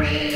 away.